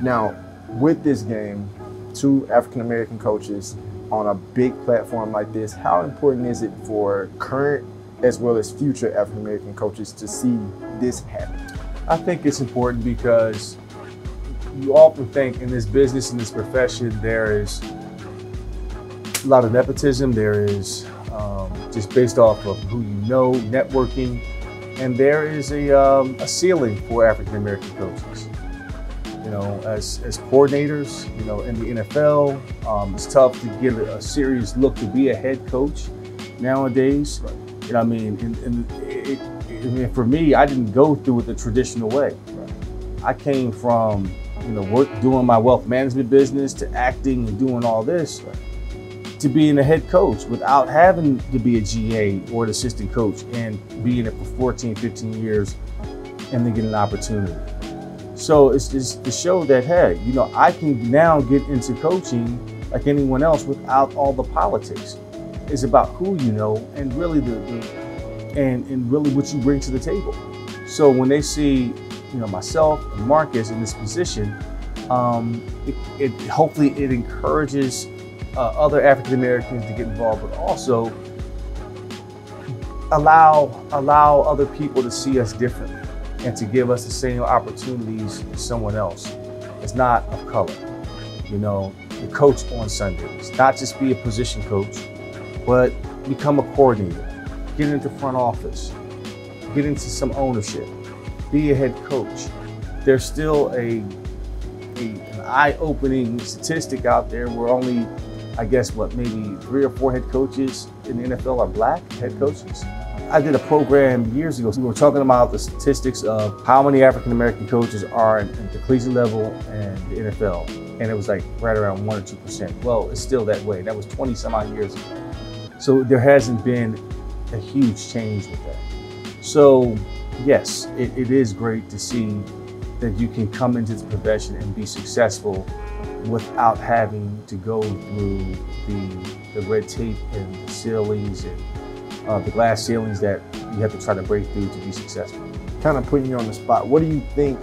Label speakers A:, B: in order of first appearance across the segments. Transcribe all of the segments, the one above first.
A: Now, with this game, two African American coaches on a big platform like this, how important is it for current as well as future African American coaches to see this happen?
B: I think it's important because you often think in this business, in this profession, there is a lot of nepotism. There is um, just based off of who you know, networking, and there is a, um, a ceiling for African American coaches. You know, as, as coordinators, you know, in the NFL, um, it's tough to get a, serious look to be a head coach nowadays. Right. You know, I mean, and, and it, I mean, for me, I didn't go through it the traditional way. I came from, you know, work doing my wealth management business to acting and doing all this. To being a head coach without having to be a GA or an assistant coach and being it for 14, 15 years and then get an opportunity. So it's, it's to show that, hey, you know, I can now get into coaching like anyone else without all the politics. It's about who you know and really the, the and, and really what you bring to the table. So when they see, you know, myself and Marcus in this position, um, it, it hopefully it encourages uh, other African Americans to get involved, but also allow allow other people to see us differently and to give us the same opportunities as someone else. It's not of color. You know, the coach on Sundays, not just be a position coach, but become a coordinator, get into front office, get into some ownership, be a head coach. There's still a, a an eye-opening statistic out there where only I guess what, maybe three or four head coaches in the NFL are black head coaches. I did a program years ago. We were talking about the statistics of how many African American coaches are at the collegiate level and the NFL. And it was like right around one or 2%. Well, it's still that way. That was 20 some odd years ago. So there hasn't been a huge change with that. So yes, it, it is great to see that you can come into the profession and be successful without having to go through the, the red tape and the ceilings and uh, the glass ceilings that you have to try to break through to be successful.
A: Kind of putting you on the spot, what do you think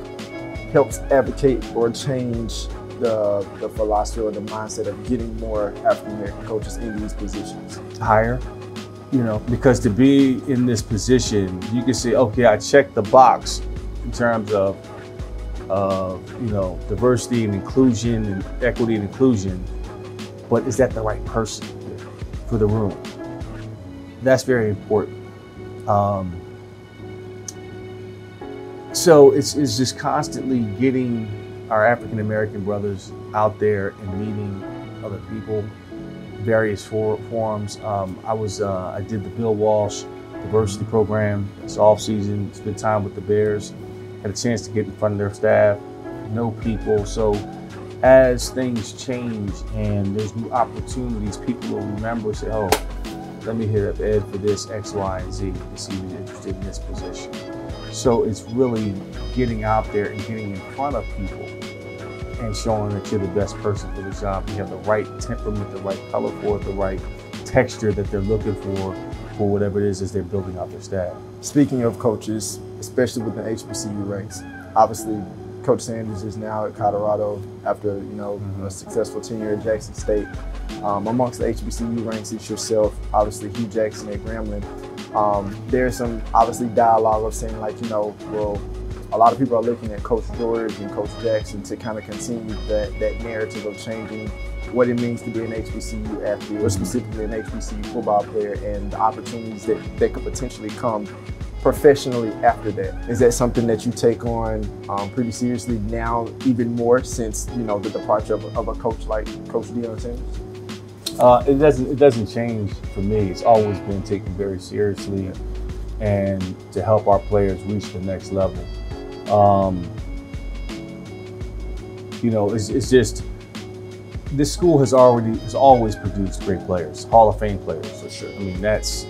A: helps advocate or change the, the philosophy or the mindset of getting more African American coaches in these positions?
B: Hire, you know, because to be in this position, you can say, okay, I checked the box in terms of of you know diversity and inclusion and equity and inclusion, but is that the right person for the room? That's very important. Um, so it's, it's just constantly getting our African American brothers out there and meeting other people, various for, forums. Um, I was uh, I did the Bill Walsh diversity program this off season. Spent time with the Bears had a chance to get in front of their staff, know people. So as things change and there's new opportunities, people will remember, say, oh, let me hit up Ed for this X, Y, and Z to see who's interested in this position. So it's really getting out there and getting in front of people and showing that you're the best person for the job. You have the right temperament, the right color for it, the right texture that they're looking for for whatever it is as they're building out their staff.
A: Speaking of coaches, especially with the HBCU ranks, obviously Coach Sanders is now at Colorado after you know mm-hmm. a successful tenure at Jackson State. Um, amongst the HBCU ranks, it's yourself, obviously Hue Jackson at Grambling. Um, there's some obviously dialogue of saying like you know, well, a lot of people are looking at Coach George and Coach Jackson to kind of continue that that narrative of changing what it means to be an HBCU athlete or specifically an HBCU football player and the opportunities that, that could potentially come professionally after that. Is that something that you take on um, pretty seriously now, even more since you know the departure of, of a coach like Coach Deion Sanders?
B: Uh, it doesn't. It doesn't change for me. It's always been taken very seriously, and to help our players reach the next level. Um, you know, it's, it's just this school has already has always produced great players, Hall of Fame players for sure. I mean, that's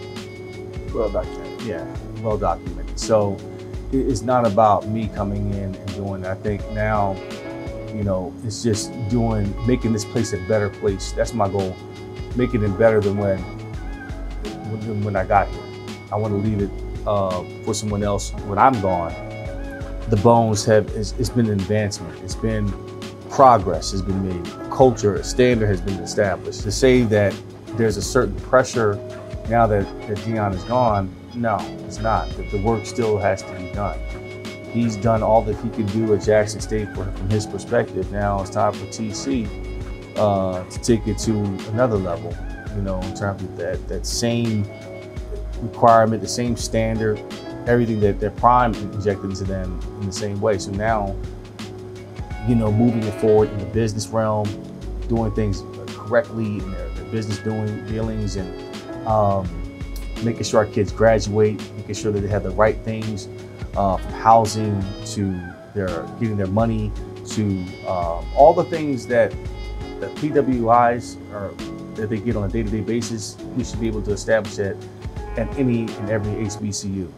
A: well documented.
B: Yeah, well documented. So it's not about me coming in and doing. I think now, you know, it's just doing making this place a better place. That's my goal, making it better than when when, I got here. I want to leave it uh, for someone else when I'm gone. The bones have it's, it's been an advancement. It's been progress has been made, culture, a standard has been established. To say that there's a certain pressure now that, that Deion is gone, no, it's not. The, the work still has to be done. He's done all that he could do at Jackson State for, from his perspective. Now it's time for TC uh, to take it to another level, you know, in terms of that, that same requirement, the same standard, everything that, that Prime injected into them in the same way. So now, you know, moving it forward in the business realm, doing things correctly in their, their business doing dealings and um, making sure our kids graduate, making sure that they have the right things uh, from housing to their getting their money to um, all the things that the PWIs are that they get on a day-to-day basis. We should be able to establish that at any and every HBCU.